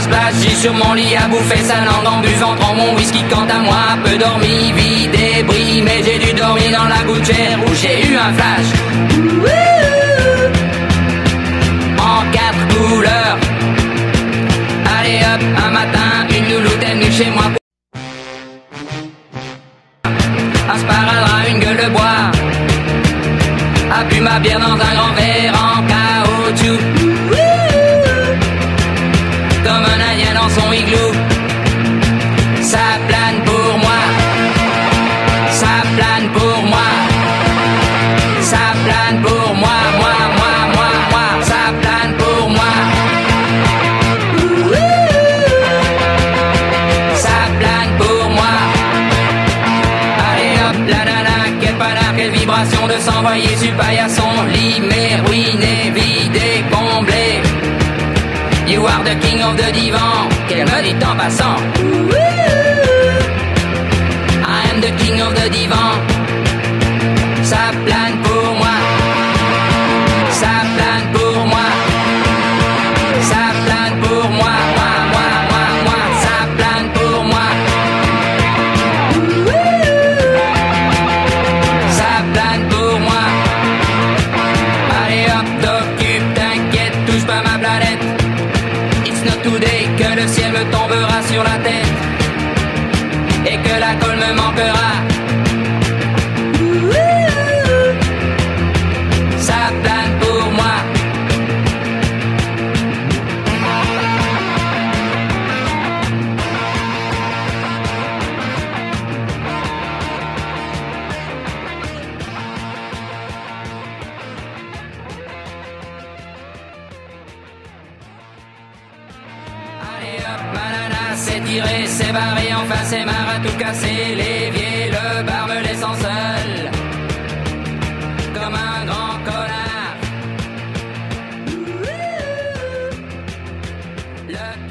splash splash sur mon lit à bouffer sa langue en buvant. Prends mon whisky quant à moi peu dormi Vide et brille mais j'ai dû dormir dans la gouttière Où j'ai eu un flash. En quatre couleurs. Allez hop un matin une louloute est venue chez moi Un sparadrap une gueule de bois. A bu ma bière dans un grand verre. De s'envoyer sur paillasson. Limé, ruiné, vidé, comblé. You are the king of the divan, qu'elle me dit en passant. I am the king of the divan. Ça plane Plane pour moi. Allez hop, t'occupe, t'inquiète, touche pas ma planète. It's not today que le ciel me tombera sur la tête. Et que la colle me manquera. banana s'est tiré, s'est barré, enfin c'est marre à tout casser. L'évier, le bar me laissant seul. Comme un grand connard. Le